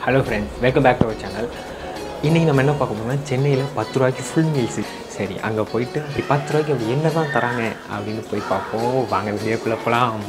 Hello friends welcome back to our channel இன்றைக்கி நம்ம என்ன பார்க்க போறோம்னா சென்னையில் பத்து ரூபாய்க்கு ஃபுல் மீல்ஸு சரி அங்கே போயிட்டு அப்படி பத்து ரூபாய்க்கு அப்படி என்ன தான் தராங்க? அப்படின்னு போய் பார்ப்போம். வாங்க வீடியோக்குள்ளே போகலாம்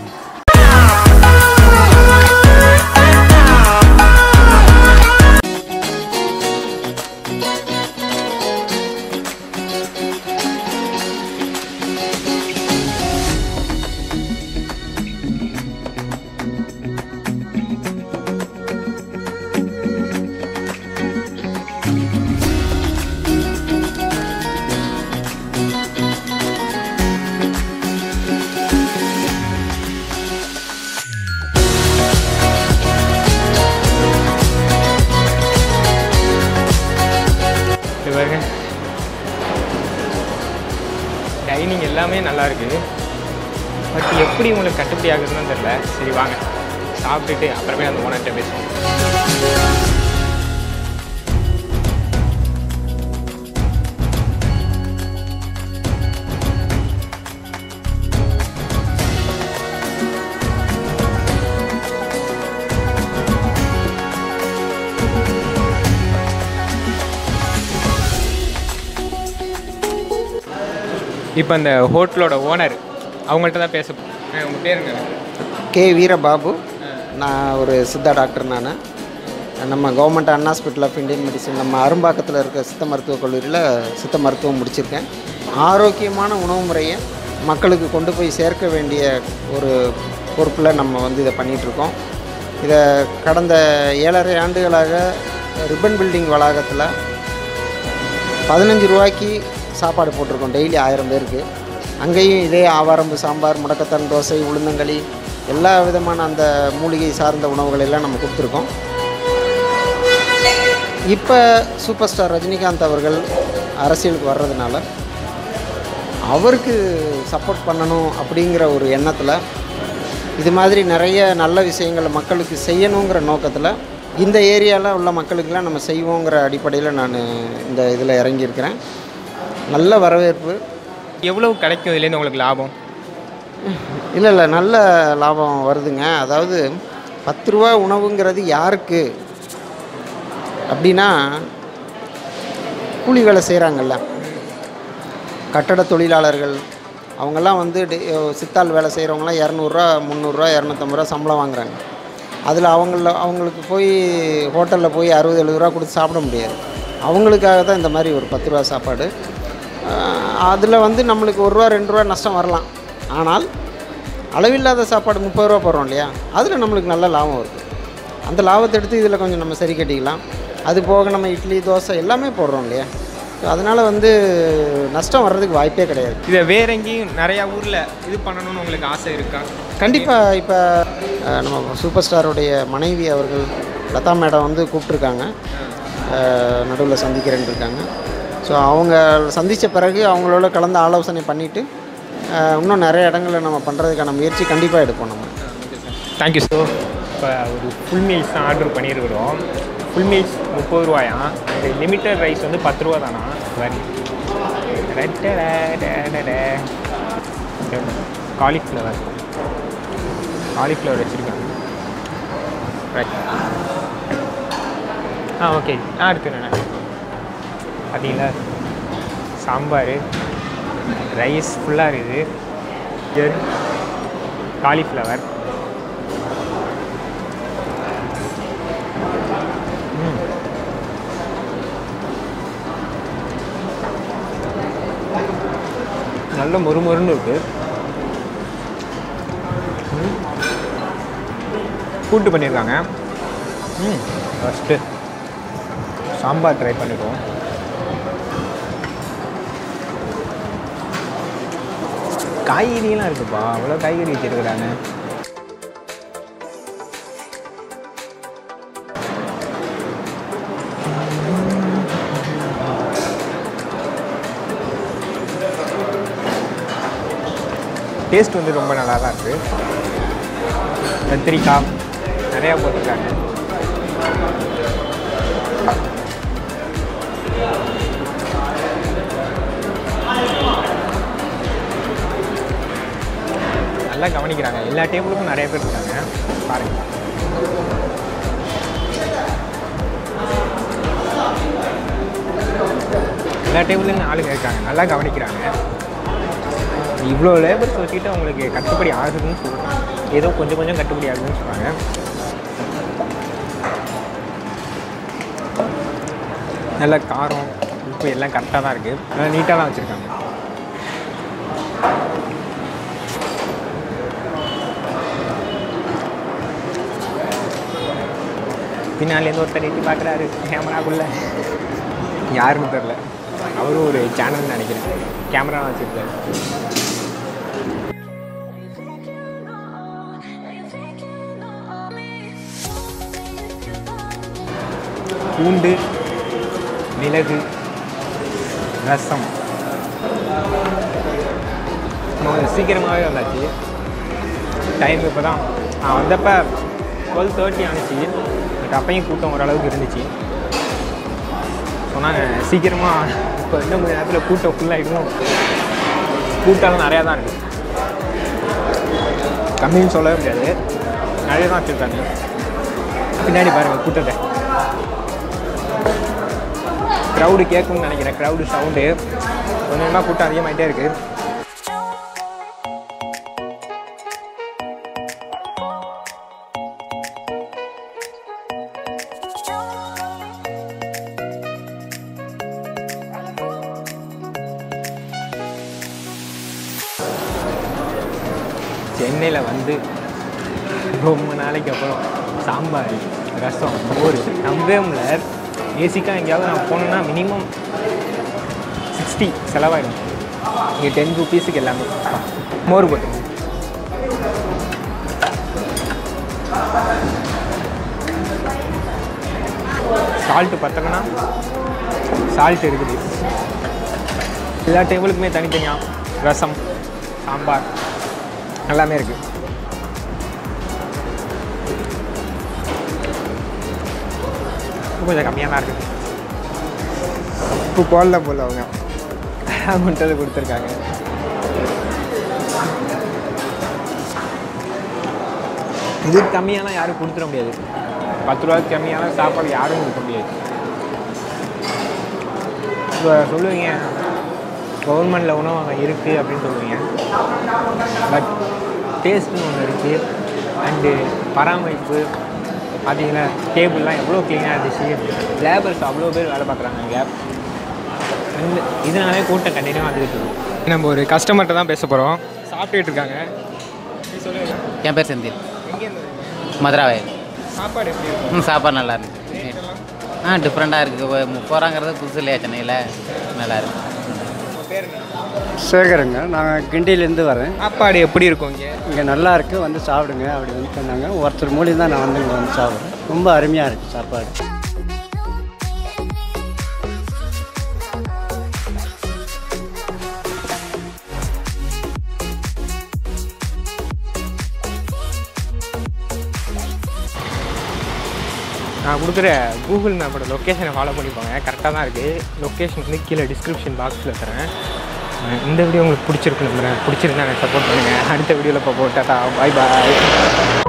டைனிங் எல்லாமே நல்லா இருக்குது பட் எப்படி உங்களுக்கு கட்டுப்படி ஆகுதுன்னு தெரில சரி வாங்க. சாப்பிட்டுட்டு அப்புறமே அந்த ஓனர்கிட்ட பேசுவோம். இப்போ அந்த ஹோட்டலோட ஓனர் அவங்கள்ட்ட தான் பேச உங்கள் பேருங்க கே வீரபாபு. நான் ஒரு சித்தா டாக்டர் நான். நம்ம government an hospital of Indian medicine நம்ம அரும்பாக்கத்தில் இருக்க சித்த மருத்துவக் கல்லூரியில் சித்த மருத்துவம் முடிச்சிருக்கேன். ஆரோக்கியமான உணவு முறையை மக்களுக்கு கொண்டு போய் சேர்க்க வேண்டிய ஒரு பொறுப்பில் நம்ம வந்து இதை பண்ணிகிட்ருக்கோம் இதை கடந்த ஏழரை ஆண்டுகளாக ரிப்பன் பில்டிங் வளாகத்தில் பதினஞ்சு ரூபாய்க்கு சாப்பாடு போட்டிருக்கோம். டெய்லி ஆயிரம் பேருக்கு. அங்கேயும் இதே ஆவாரம்பு சாம்பார் முடக்கத்தான் தோசை உளுந்தங்களி எல்லா விதமான அந்த மூலிகை சார்ந்த உணவுகள் எல்லாம் நம்ம கொடுத்துருக்கோம். இப்போ சூப்பர் ஸ்டார் ரஜினிகாந்த் அவர்கள் அரசியலுக்கு வர்றதுனால அவருக்கு சப்போர்ட் பண்ணணும் அப்படிங்கிற ஒரு எண்ணத்தில் இது மாதிரி நிறைய நல்ல விஷயங்களை மக்களுக்கு செய்யணுங்கிற நோக்கத்தில் இந்த ஏரியாவில் உள்ள மக்களுக்கெல்லாம் நம்ம செய்வோங்கிற அடிப்படையில் நான் இந்த இதில் இறங்கியிருக்கிறேன். நல்ல வரவேற்பு. எவ்வளவு கிடைக்கும் இதுலேருந்து உங்களுக்கு லாபம்? இல்லை இல்லை நல்ல லாபம் வருதுங்க. அதாவது பத்து ரூபா உணவுங்கிறது யாருக்கு? அப்படின்னா கூலி வேலை செய்கிறாங்கல்ல கட்டட தொழிலாளர்கள். அவங்கெல்லாம் வந்து சித்தாள் வேலை செய்கிறவங்களாம் இரநூறுவா முந்நூறுரூவா இரநூத்தம்பது ரூபா சம்பளம் வாங்குறாங்க. அதில் அவங்கள அவங்களுக்கு போய் ஹோட்டலில் போய் அறுபது எழுபது ரூபா கொடுத்து சாப்பிட முடியாது. அவங்களுக்காக தான் இந்த மாதிரி ஒரு பத்து ரூபா சாப்பாடு. அதில் வந்து நம்மளுக்கு ஒரு ரூபா ரெண்டு ரூபா நஷ்டம் வரலாம். ஆனால் அளவில்லாத சாப்பாடு முப்பது ரூபா போடுறோம் இல்லையா? அதில் நம்மளுக்கு நல்ல லாபம் வருது. அந்த லாபத்தை எடுத்து இதில் கொஞ்சம் நம்ம சரி கட்டிக்கலாம். அது போக நம்ம இட்லி தோசை எல்லாமே போடுறோம் இல்லையா? ஸோ அதனால் வந்து நஷ்டம் வர்றதுக்கு வாய்ப்பே கிடையாது. இதை வேற எங்கேயும் நிறையா ஊரில் இது பண்ணணும்னு உங்களுக்கு ஆசை இருக்கா? கண்டிப்பாக இப்போ நம்ம சூப்பர் ஸ்டாருடைய மனைவி அவர்கள் லதா மேடம் வந்து கூப்பிட்ருக்காங்க நடுவில் சந்திக்கிறேன்னு இருக்காங்க. ஸோ அவங்க சந்தித்த பிறகு அவங்களோட கலந்து ஆலோசனை பண்ணிவிட்டு இன்னும் நிறைய இடங்களில் நம்ம பண்ணுறதுக்கான முயற்சி கண்டிப்பாக எடுப்போம் நம்ம. தேங்க்யூ ஸோ இப்போ ஒரு ஃபுல் மீல்ஸ் தான் ஆர்டர் பண்ணியிருக்கிறோம் ஃபுல் மீல்ஸ் முப்பது ரூபாயா? அந்த லிமிட்டட் ரைஸ் வந்து பத்து ரூபா தானா? வரி காலிஃப்ளவர் காலிஃப்ளவர் வச்சுருக்காங்க ரைட் ஆ ஓகே ஆ எடுத்துக்கிறேன் பார்த்தீங்கன்னா சாம்பார் ரைஸ் ஃபுல்லாக இருக்குது. காலிஃப்ளவர் நல்ல மொறுமொறுன்னு இருக்குது கூட்டு பண்ணியிருக்காங்க. ம். ஃபஸ்ட்டு சாம்பார் ட்ரை பண்ணிடுவோம் காய்கறிலாம் இருக்குப்பா. அவ்வளோ காய்கறி வச்சிருக்கிறாங்க. டேஸ்ட் வந்து ரொம்ப நல்லா தான் இருக்குது கத்திரிக்காய் நிறையா போட்டிருக்காங்க. நல்லா கவனிக்கிறாங்க. எல்லா டேபிளுக்கும் நிறைய பேர் இருக்காங்க. பாருங்கள் எல்லா டேபிள்லையும் ஆளுங்க இருக்காங்க. நல்லா கவனிக்கிறாங்க. இவ்வளோ லேபர்ஸ் வச்சுக்கிட்டு அவங்களுக்கு கட்டுப்படி ஆகுதுன்னு சொல்கிறாங்க ஏதோ கொஞ்சம் கொஞ்சம் கட்டுப்படி ஆகுதுன்னு சொல்கிறாங்க நல்ல காரம் உப்பு எல்லாம் கரெக்டாக தான் இருக்குது நல்லா நீட்டாக தான் வச்சுருக்காங்க. பின்னாலேருந்து ஒருத்தர் எட்டி பார்க்குறாரு. கேமராக்குள்ளே யாருன்னு தெரில அவரும் ஒரு சேனல் நினைக்கிறேன். கேமரா வச்சுருக்காரு. பூண்டு மிளகு ரசம். சீக்கிரமாகவே வந்தாச்சு. டைம் இப்போ தான் நான் வந்தப்போ டுவெல் தேர்ட்டி ஆனிச்சு. பட் அப்பையும் கூட்டம் ஓரளவுக்கு இருந்துச்சு. சொன்னாங்க சீக்கிரமாக இப்போ இன்னும் கொஞ்சம் நேரத்தில் கூட்டம் ஃபுல்லாகிடும் கூட்டம் நிறையா தான் இருக்குது கம்மின்னு சொல்லவே முடியாது. நிறைய தான் வச்சுருக்காங்க. பின்னாடி பாருங்கள் கூட்டத்தை. க்ரௌடு கேட்கும்னு நினைக்கிறேன். க்ரௌடு சவுண்டு கொஞ்சமாக கூட்டம் அதிகமாகிட்டே இருக்குது சென்னையில் வந்து ரொம்ப நாளைக்கு அப்புறம் சாம்பார் ரசம் மோர். நம்பவே முடியல. பேசிக்காக எங்கேயாவது நான் போனேன்னா மினிமம் சிக்ஸ்டி செலவாயிடும். இங்கே டென் ருபீஸுக்கு எல்லாமே. மோர் போட்டு சால்ட்டு பத்தலைன்னா சால்ட் இருக்குது. எல்லா டேபிளுக்குமே தனித்தனியாக ரசம் சாம்பார். எல்லாமே இருக்குது கொஞ்சம் கம்மியாக தான் இருக்குது உப்பு போடல போல அவங்க. அமௌண்ட்டு கொடுத்துருக்காங்க. இது கம்மியாலாம் யாரும் கொடுத்துட முடியாது. பத்து ரூபாய்க்கு கம்மியான சாப்பாடு யாரும் கொடுக்க முடியாது. இப்போ சொல்லுவீங்க. கவர்மெண்டில் உணவகம் இருக்குது அப்படின்னு சொல்லுவீங்க பட் டேஸ்ட்னு ஒன்று இருக்குது அண்டு பராமரிப்பு பார்த்தீங்கன்னா டேபிள்லாம் எவ்வளோ க்ளீனாக இருந்துச்சு. லேபர்ஸ் அவ்வளோ பேர் வேலை பார்க்குறாங்க இங்கே இந்த இதனாலே கூட்டம் கண்டினியூ வந்துட்டு இருக்கும் நம்ம ஒரு கஸ்டமர்கிட்ட தான் பேச போகிறோம் சாப்பிட்டுட்டு இருக்காங்க. என் பேர் செந்தில். மதுராவை. சாப்பாடு ம் சாப்பாடு நல்லா இருக்கு. ஆ டிஃப்ரெண்ட்டாக இருக்குது போகிறாங்கிறது புதுசு இல்லையா சென்னையில்? நல்லா இருக்கு. உங்கள் பேர் என்ன? சேகருங்க நான் கிண்டியிலேருந்து வரேன். சாப்பாடு எப்படி இருக்கும் இங்கே? இங்கே நல்லா இருக்குது வந்து சாப்பிடுங்க அப்படி வந்து சொன்னாங்க. ஒருத்தர் மூலியம் தான் நான் வந்து இங்கே வந்து சாப்பிட்றேன். ரொம்ப அருமையாக இருக்குது சாப்பாடு. நான் கொடுக்குற கூகுள் மேப்போட லொக்கேஷனை ஃபாலோ பண்ணிப்போங்க கரெக்டாக தான் இருக்குது லொக்கேஷன் வந்து கீழே டிஸ்கிரிப்ஷன் பாக்ஸில் தரேன். இந்த வீடியோ உங்களுக்கு பிடிச்சிருக்கு நம்புறேன். பிடிச்சிருந்தா எனக்கு சப்போர்ட் பண்ணுங்கள் அடுத்த வீடியோவில் பார்ப்போம் டாட்டா பாய் பாய்